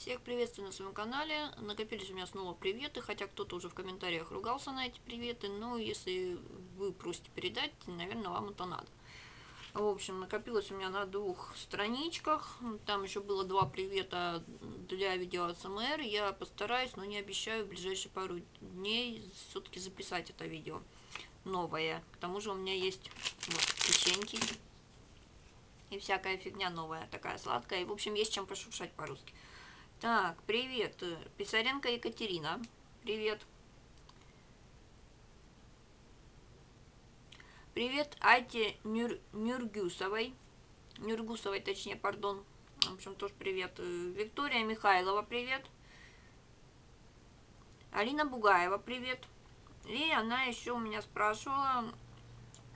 Всех приветствую на своем канале. Накопились у меня снова приветы, хотя кто-то уже в комментариях ругался на эти приветы, но если вы просите передать, наверное, вам это надо. В общем, накопилось у меня на двух страничках. Там еще было два привета для видео АСМР. Я постараюсь, но не обещаю в ближайшие пару дней все-таки записать это видео новое. К тому же у меня есть вот, печеньки и всякая фигня новая, такая сладкая. И, в общем, есть чем пошуршать по-русски. Так, привет, Писаренко Екатерина. Привет. Привет Айте Нюр, Нюргюсовой. Нюргусовой, точнее, пардон. В общем, тоже привет. Виктория Михайлова, привет. Алина Бугаева, привет. И она еще у меня спрашивала,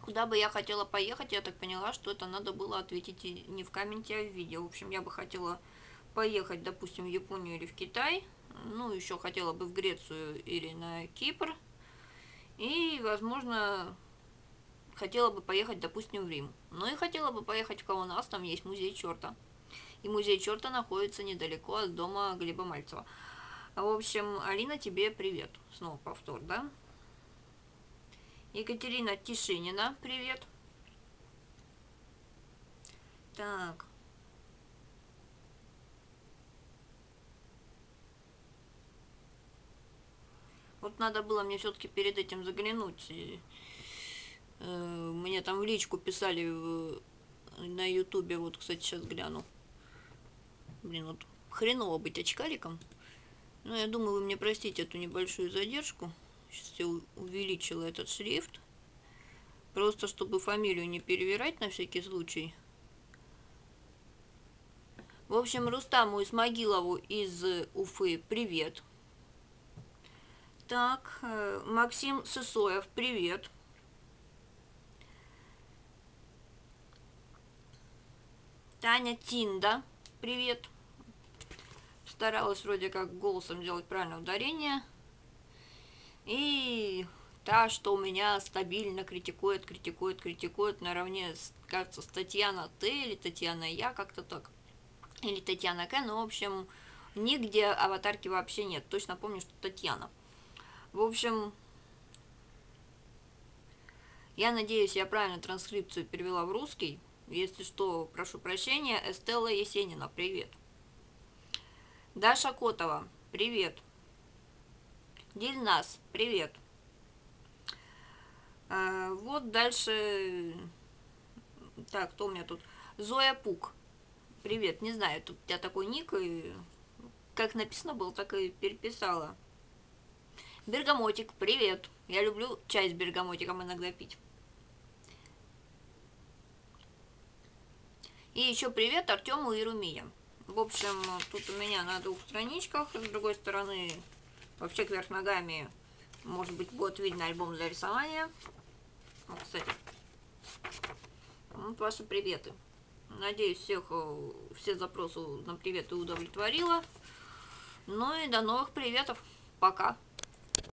куда бы я хотела поехать. Я так поняла, что это надо было ответить не в комменте, а в видео. В общем, я бы хотела поехать, допустим, в Японию или в Китай. Ну, еще хотела бы в Грецию или на Кипр. И, возможно, хотела бы поехать, допустим, в Рим. Ну и хотела бы поехать в Каунас, там есть музей черта. И музей черта находится недалеко от дома Глеба Мальцева. В общем, Алина, тебе привет. Снова повтор, да? Екатерина Тишинина, привет. Так. Вот надо было мне все-таки перед этим заглянуть. Э, мне там в личку писали в, на ютубе, вот, кстати, сейчас гляну. Блин, вот хреново быть очкариком. Но я думаю, вы мне простите эту небольшую задержку. Сейчас я увеличила этот шрифт. Просто чтобы фамилию не перевирать на всякий случай. В общем, Рустаму Исмагилову из Уфы привет. Так, э, Максим Сысоев, привет. Таня Тинда, привет. Старалась вроде как голосом делать правильное ударение. И та, что у меня стабильно критикует, критикует, критикует наравне, кажется, с Татьяна Т или Татьяна Я, как-то так. Или Татьяна К, ну, в общем, нигде аватарки вообще нет. Точно помню, что Татьяна. В общем, я надеюсь, я правильно транскрипцию перевела в русский. Если что, прошу прощения. Эстелла Есенина, привет. Даша Котова, привет. Дильнас, привет. А, вот дальше... Так, кто у меня тут? Зоя Пук. Привет, не знаю, тут у тебя такой ник, и как написано было, так и переписала. Бергамотик, привет. Я люблю чай с бергамотиком иногда пить. И еще привет Артему и Румия. В общем, тут у меня на двух страничках, с другой стороны, вообще кверх ногами, может быть, будет видно альбом для рисования. Вот, кстати. Вот ваши приветы. Надеюсь, всех, все запросы на приветы удовлетворила. Ну и до новых приветов. Пока.